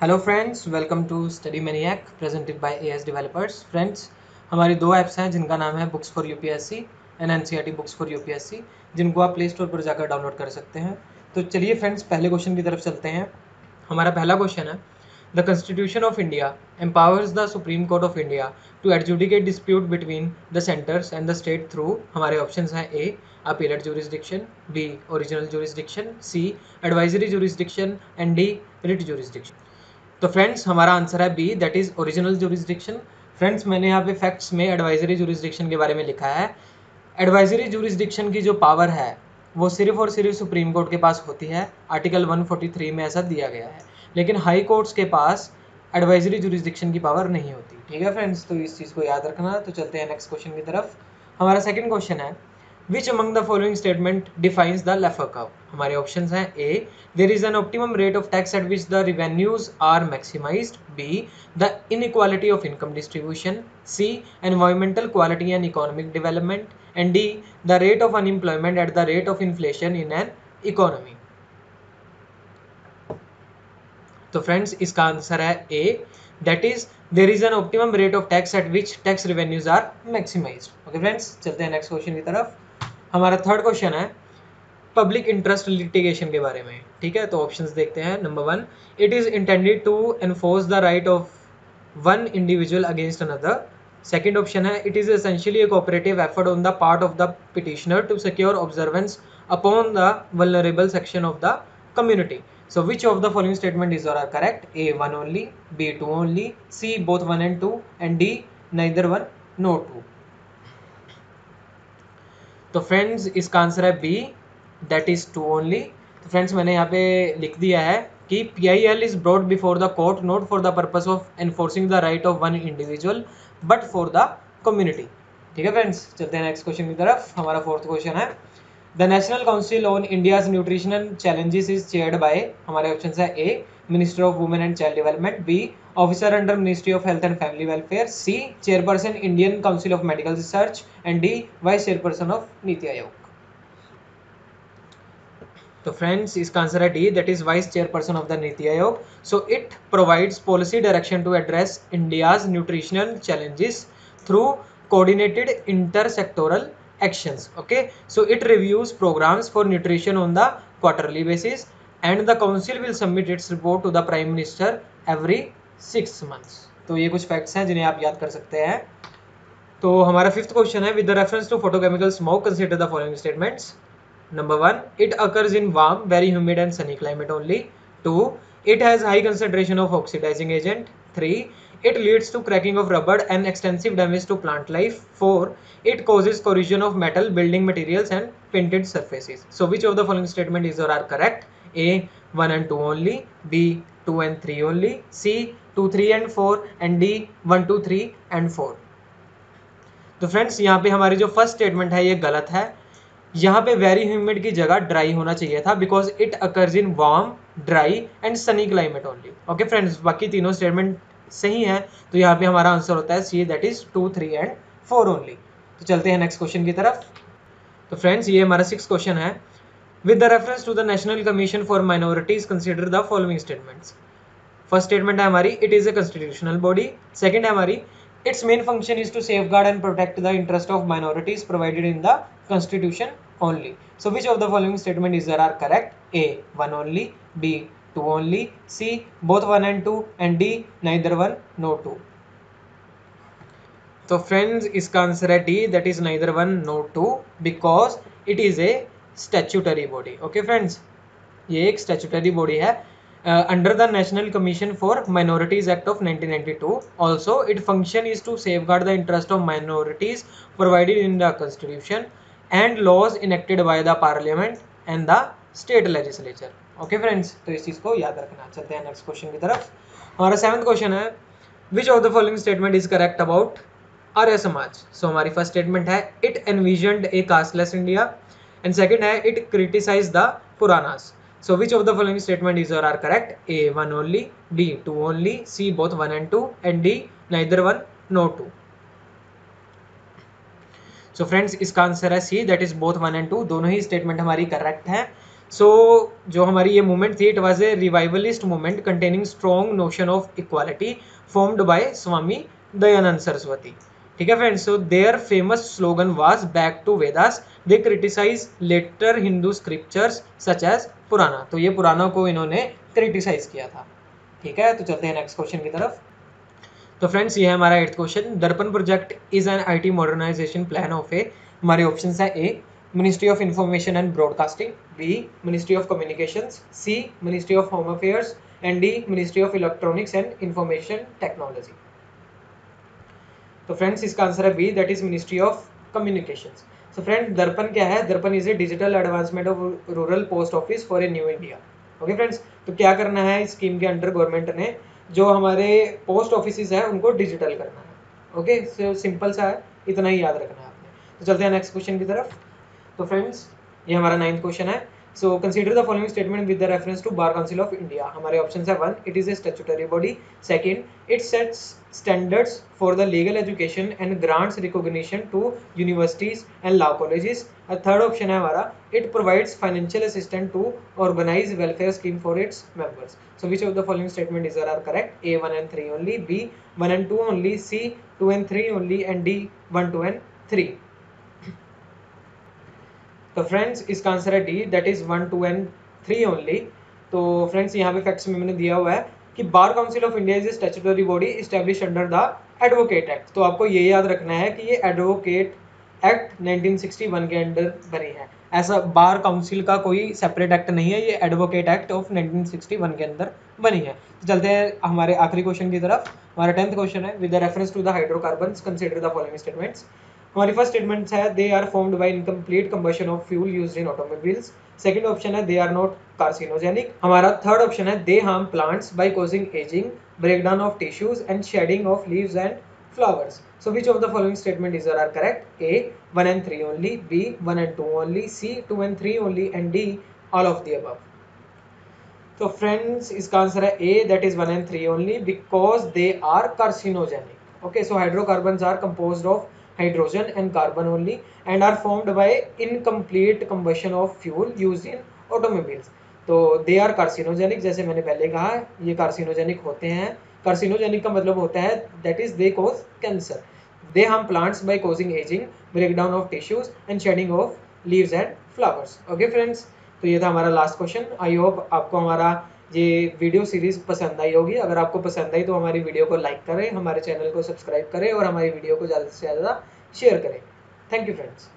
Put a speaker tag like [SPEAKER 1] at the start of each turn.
[SPEAKER 1] Hello friends welcome to study maniac presented by AS developers friends हमारी दो apps हैं, जिनका नाम है books for UPSC and NCERT books for UPSC जिनको आप प्ले स्टोर पर जाकर डाउनलोड कर सकते हैं। तो चलिए फ्रेंड्स पहले क्वेश्चन की तरफ़ चलते हैं। हमारा पहला क्वेश्चन है the constitution of India empowers the supreme court of India to adjudicate dispute between the centers and the state through हमारे ऑप्शन हैं A appellate jurisdiction B original jurisdiction C advisory jurisdiction and D writ jurisdiction तो friends हमारा answer है B that is original jurisdiction friends मैंने यहाँ पे facts में advisory jurisdiction के बारे में लिखा है। एडवाइजरी जुरिस्डिक्शन की जो पावर है, वो सिर्फ़ और सिर्फ़ सुप्रीम कोर्ट के पास होती है। आर्टिकल 143 में ऐसा दिया गया है। लेकिन हाई कोर्ट्स के पास एडवाइजरी जुरिस्डिक्शन की पावर नहीं होती। ठीक है फ्रेंड्स तो इस चीज़ को याद रखना। तो चलते हैं नेक्स्ट क्वेश्चन की तरफ़। हमारा सेकेंड क्वेश्चन है which among the following statement defines the Laffer curve हमारे ऑप्शन हैं A there is an optimum rate of tax at which the revenues are maximised B the inequality of income distribution C environmental quality and economic development and D the rate of unemployment at the rate of inflation in an economy तो friends इसका answer है A that is there is an optimum rate of tax at which tax revenues are maximise okay friends चलते हैं next question की तरफ़. हमारा third question है public interest litigation के बारे में, ठीक है? तो ऑप्शंस देखते हैं number one it is intended to enforce the right of one individual against another second option है it is essentially cooperative effort on the part of the petitioner to secure observance upon the vulnerable section of the so, which of the following statement is or are correct? A 1 only, b 2 only, c, both 1 and 2 and d, neither one, no 2 तो friends इसका answer है B that is two only तो friends मैंने यहाँ पे लिख दिया है कि P I L is brought before the court not for the purpose of enforcing the right of one individual but for the community ठीक है फ्रेंड्स चलते हैं नेक्स्ट क्वेश्चन की तरफ़. हमारा फोर्थ क्वेश्चन है. The national council on India's nutritional challenges is chaired by हमारे option है A minister of women and child development B officer under ministry of health and family welfare C chairperson Indian council of medical research and D vice chairperson of Niti Aayog तो friends इसका answer है D that is vice chairperson of the Niti Aayog so it provides policy direction to address India's nutritional challenges through coordinated intersectoral actions okay so it reviews programs for nutrition on the quarterly basis and the council will submit its report to the prime minister every six months तो ये कुछ facts हैं जिन्हें आप याद कर सकते हैं तो हमारा फिफ्थ क्वेश्चन है with reference to photochemical smoke consider the following statements number one it occurs in warm very humid and sunny climate only two it has high concentration of oxidizing agent 3 it leads to cracking of rubber and extensive damage to plant life 4 it causes corrosion of metal building materials and painted surfaces so which of the following statement is or are correct a 1 and 2 only b 2 and 3 only c 2 3 and 4 and d 1 2 3 and 4 तो friends यहाँ पे हमारी जो first statement है ये गलत है यहाँ पे वेरी ह्यूमिड की जगह ड्राई होना चाहिए था because it occurs in warm dry and sunny climate only okay friends बाकी तीनों स्टेटमेंट सही है। तो यहाँ पे हमारा आंसर होता है C that is two three and four only तो चलते हैं नेक्स्ट क्वेश्चन की तरफ़। तो फ्रेंड्स ये हमारा सिक्स क्वेश्चन है। With the reference to the national commission for minorities consider the following statements first statement है हमारी it is a constitutional body second है हमारी its main function is to to guard and protect the interest of minorities provided in the constitution. Only so which of the following statement is there are correct a one only b two only c both one and two and d neither one no two तो friends इसका answer है D that is neither one no two because it is a statutory body okay friends ये एक statutory body है uh, under the National Commission for Minorities Act of 1992. Also, its function is to safeguard the interest of minorities provided in the Constitution and laws enacted by the parliament and the state legislature okay friends तो इस चीज़ को याद रखना। चलते हैं next question की तरफ़। हमारा सेवन क्वेश्चन है which of the following statement is correct about Arya Samaj so हमारी फ़र्स्ट स्टेटमेंट है it envisaged a casteless India and second है it criticise the Puranas so which of the following statement is और are correct A one only D two only C both one and two and D neither one no two so friends इसका answer है C that is both one and two दोनों ही statement हमारी correct है. सो so, जो हमारी ये movement थी it was a revivalist movement containing strong notion of equality formed by Swami Dayanand Saraswati ठीक है friends so their famous slogan was back to Vedas they criticise later Hindu scriptures such as Purana तो ये पुराना को इन्होंने criticise किया था. ठीक है तो चलते हैं नेक्स्ट क्वेश्चन की तरफ़. तो फ्रेंड्स ये हमारा eighth question Darpan project is an IT modernisation plan of a हमारे ऑप्शन है A ministry of information and broadcasting B ministry of communication C ministry of home affairs and D ministry of electronics and information technology तो friends इसका answer है B that is ministry of communication so friend Darpan क्या है? Darpan is a digital advancement of rural post office for a new India okay friends तो क्या करना है? इस स्कीम के अंडर गवर्नमेंट ने जो हमारे पोस्ट ऑफ़िस है, उनको डिजिटल करना है। ओके सो सिंपल सा है। इतना ही याद रखना है आपने। तो चलते हैं नेक्स्ट क्वेश्चन की तरफ़। तो फ्रेंड्स ये हमारा नाइन्थ क्वेश्चन है। So consider the following statement with the reference to Bar Council of India. हमारे options है one, it is a statutory body. Second, it sets standards for the legal education and grants recognition to universities and law colleges. A third option है हमारा, it provides financial assistance to organize welfare scheme for its members. So which of the following statement is are correct? A 1 and 3 only, B 1 and 2 only, C 2 and 3 only, and D 1, 2 and 3. तो friends इसका answer है D that is one two and three only तो friends यहाँ पे facts में मैंने दिया हुआ है कि bar council of India is a statutory body establish under the advocate act तो आपको ये याद रखना है कि ये एडवोकेट एक्ट 1961 के अंडर बनी है। ऐसा बार काउंसिल का कोई सेपरेट एक्ट नहीं है, ये एडवोकेट एक्ट ऑफ़ 1961 के अंदर बनी है। तो चलते हैं हमारे आखिरी क्वेश्चन की तरफ़। हमारा टेंथ क्वेश्चन है with reference to the hydrocarbon consider the following statements हमारी फर्स्ट स्टेटमेंट है they are formed by incomplete combustion of fuel used in automobiles second option है दे आर नॉट कार्सिनोजेनिक हमारा third option है they harm plants by causing ageing breakdown of tissues and shedding of leaves and flowers so which of the following statement is are correct a 1 and 3 only b 1 and 2 only c 2 and 3 only and d all of the above so friends इसका answer है a that is 1 and 3 only because they are carcinogenic okay so hydrocarbons are composed of hydrogen and carbon only and are formed by incomplete combustion of fuel used in automobiles. तो they are carcinogenic जैसे मैंने पहले कहा, ये carcinogenic होते हैं। Carcinogenic का मतलब होता है that is they cause cancer they harm plants by causing ageing breakdown of tissues and shedding of leaves and flowers okay friends तो ये था हमारा लास्ट क्वेश्चन आई होप आपको हमारा ये वीडियो सीरीज़ पसंद आई होगी। अगर आपको पसंद आई तो हमारी वीडियो को लाइक करें, हमारे चैनल को सब्सक्राइब करें और हमारी वीडियो को ज़्यादा से ज़्यादा शेयर करें। Thank you friends